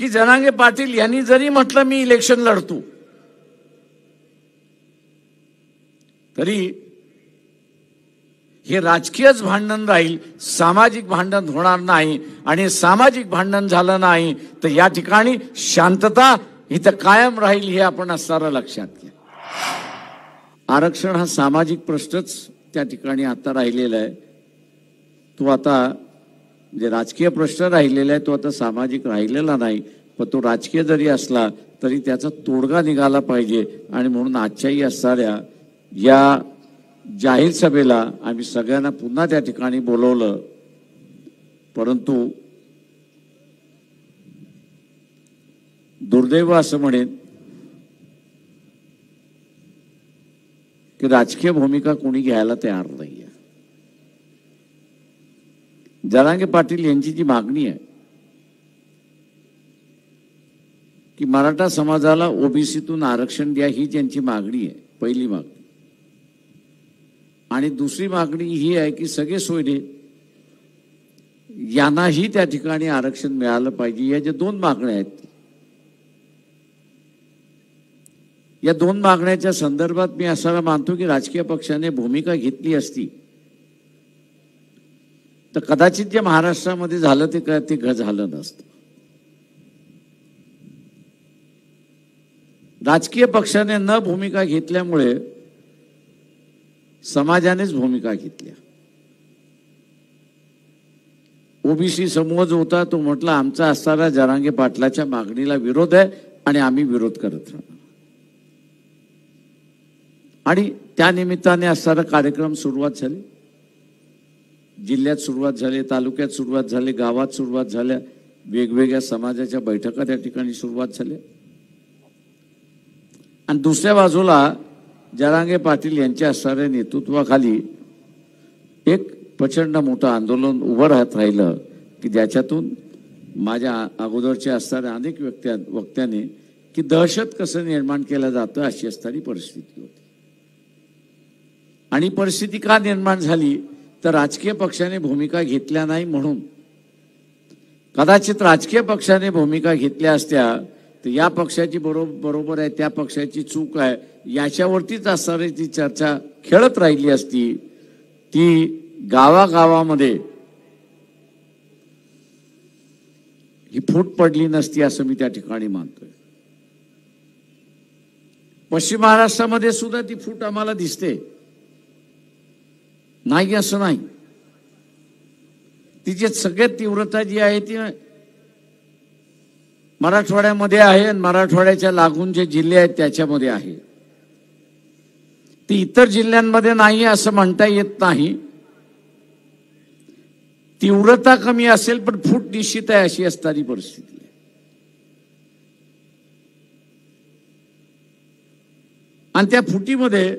की जनांगे पाटील यांनी जरी म्हटलं मी इलेक्शन लढतो तरी हे राजकीयच भांडण राहील सामाजिक भांडण होणार नाही आणि सामाजिक भांडण झालं नाही तर या ठिकाणी शांतता इथं कायम राहील हे आपण असणारं लक्षात घ्या. आरक्षण हा सामाजिक प्रश्नच त्या ठिकाणी आता राहिलेला आहे. तो आता म्हणजे राजकीय प्रश्न राहिलेला आहे तो आता सामाजिक राहिलेला नाही पण तो राजकीय जरी असला तरी त्याचा तोडगा निघाला पाहिजे. आणि म्हणून आजच्याही असणाऱ्या या जाहीर सभेला आम्ही सगळ्यांना पुन्हा त्या ठिकाणी बोलवलं. परंतु दुर्दैव असं म्हणेन की राजकीय भूमिका कोणी घ्यायला तयार नाही. जरांगे पाटील यांची जी मागणी आहे की मराठा समाजाला ओबीसीतून आरक्षण द्या ही ज्यांची मागणी आहे पहिली मागणी. आणि दुसरी मागणी ही आहे की सगळे सोयरे यांनाही त्या ठिकाणी आरक्षण मिळालं पाहिजे. या ज्या दोन मागण्या आहेत या दोन मागण्याच्या संदर्भात मी असायला मानतो की राजकीय पक्षाने भूमिका घेतली असती. तर कदाचित जे महाराष्ट्रामध्ये झालं ते काय ते घ- झालं नसतं. राजकीय पक्षाने न भूमिका घेतल्यामुळे समाजानेच भूमिका घेतल्या. ओबीसी समूह जो होता तो म्हटला आमचा असणारा जरांगे पाटलाच्या मागणीला विरोध आहे आणि आम्ही विरोध करत राहणार आणि त्या निमित्ताने असणारा कार्यक्रम सुरुवात झाली. जिल्ह्यात सुरुवात झाली तालुक्यात सुरुवात झाली गावात सुरुवात झाल्या वेगवेगळ्या समाजाच्या बैठका त्या ठिकाणी सुरुवात झाल्या. आणि दुसऱ्या बाजूला जरांगे पाटील यांच्या असणाऱ्या नेतृत्वाखाली एक प्रचंड मोठं आंदोलन उभं राहत राहिलं की ज्याच्यातून माझ्या अगोदरच्या असणाऱ्या अनेक व्यक्त्या वक्त्याने की दहशत कसं निर्माण केलं जातं अशी असणारी परिस्थिती होती. आणि परिस्थिती का निर्माण झाली? तर राजकीय पक्षाने भूमिका घेतल्या नाही म्हणून. कदाचित राजकीय पक्षाने भूमिका घेतल्या असत्या तर या पक्षाची बरोबर बरोबर आहे त्या पक्षाची चूक आहे याच्यावरतीच असणारी ती चर्चा खेळत राहिली असती. ती गावागावामध्ये ही फूट पडली नसती असं मी त्या ठिकाणी मानतोय. पश्चिम महाराष्ट्रामध्ये सुद्धा ती फूट आम्हाला दिसते. नाही असं नाही. तिची सगळ्यात तीव्रता जी आहे ती मराठवाड्यामध्ये आहे आणि मराठवाड्याच्या लागून जे जिल्हे आहेत त्याच्यामध्ये आहे. ती इतर जिल्ह्यांमध्ये नाही असं म्हणता येत नाही. तीव्रता कमी असेल पण फूट निश्चित आहे अशी असणारी परिस्थिती आहे. आणि त्या फुटीमध्ये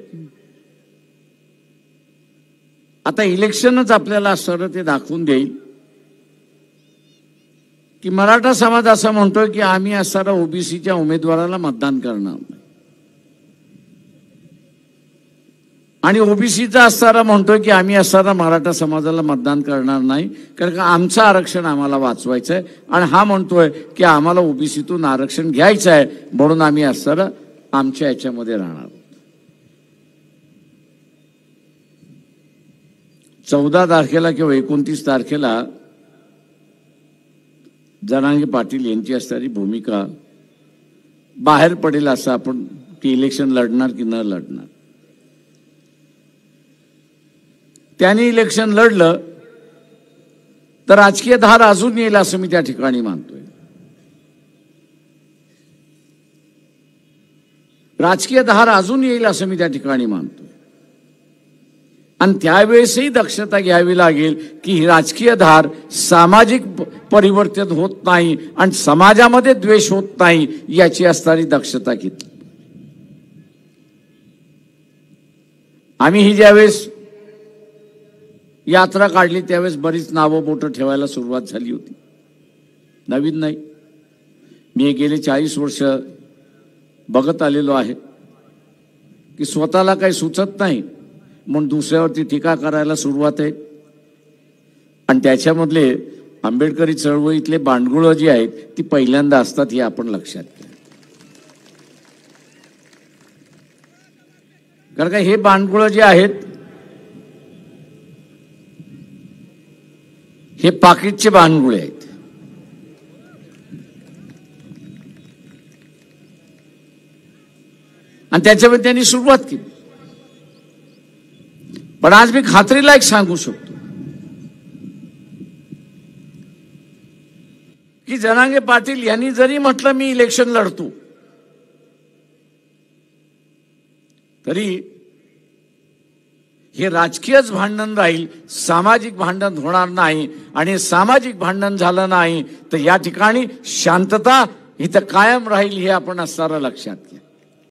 आता इलेक्शनच आपल्याला सर ते दाखवून देईल. की मराठा समाज असं म्हणतोय की आम्ही असणारा ओबीसीच्या उमेदवाराला मतदान करणार आणि ओबीसीचा असणारा म्हणतोय की आम्ही असणारा मराठा समाजाला मतदान करणार नाही कारण का आमचं आरक्षण आम्हाला वाचवायचं आहे आणि हा म्हणतोय की आम्हाला ओबीसीतून आरक्षण घ्यायचं आहे म्हणून आम्ही असणारा आमच्या याच्यामध्ये राहणार. चौदा तारखेला किंवा एकोणतीस तारखेला जनांगे पाटील यांची असणारी भूमिका बाहेर पडेल असं आपण की इलेक्शन लढणार की न लढणार. त्यांनी इलेक्शन लढलं तर राजकीय धार अजून येईल असं मी त्या ठिकाणी मानतोय. राजकीय धार अजून येईल असं मी त्या ठिकाणी मानतोय. आणि त्यावेळेसही दक्षता घ्यावी लागेल की ही राजकीय धार सामाजिक प- परिवर्तन होत नाही आणि समाजामध्ये द्वेष होत नाही याची असणारी दक्षता घेतली. आम्ही ही ज्यावेळेस यात्रा काढली त्यावेळेस बरीच नावं बोटं ठेवायला सुरुवात झाली होती. नवीन नाही. मी गेले चाळीस वर्ष बघत आलेलो आहे की स्वतःला काही सुचत नाही. म्हणून दुसऱ्यावरती टीका करायला सुरुवात आहे. आणि त्याच्यामधले आंबेडकरी चळवळीतले बांडगुळं जी आहेत ती पहिल्यांदा असतात हे आपण लक्षात घ्या. कारण का हे बांडगुळं जे आहेत हे पाकिटचे बांडगुळे आहेत. आणि त्याच्यामध्ये त्यांनी सुरुवात केली. पण आज मी खात्रीला एक सांगू शकतो. की जनांगे पाटील यांनी जरी म्हटलं मी इलेक्शन लढतो तरी हे राजकीयच भांडण राहील सामाजिक भांडण होणार नाही आणि सामाजिक भांडण झालं नाही तर या ठिकाणी शांतता इथं कायम राहील हे आपण असणारं लक्षात घ्या.